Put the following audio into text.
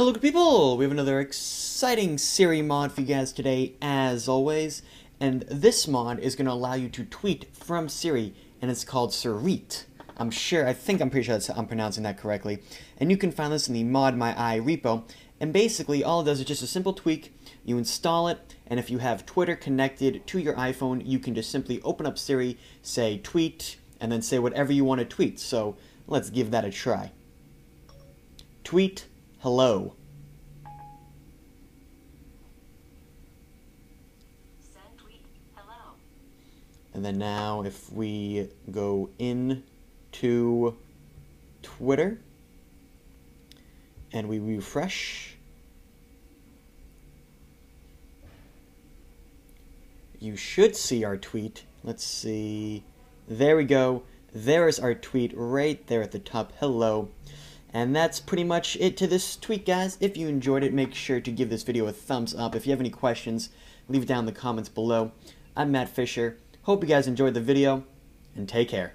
Hello good people! We have another exciting Siri mod for you guys today, as always. And this mod is going to allow you to tweet from Siri, and it's called Sireet. I'm sure, I think I'm pretty sure I'm pronouncing that correctly. And you can find this in the ModMyi repo. And basically, all it does is just a simple tweak. You install it, and if you have Twitter connected to your iPhone, you can just simply open up Siri, say tweet, and then say whatever you want to tweet. So let's give that a try. Tweet hello. Hello. And then now if we go in to Twitter and we refresh, you should see our tweet. Let's see. There we go. There is our tweet right there at the top. Hello. And that's pretty much it to this tweet, guys. If you enjoyed it, make sure to give this video a thumbs up. If you have any questions, leave it down in the comments below. I'm Matt Fisher. Hope you guys enjoyed the video, and take care.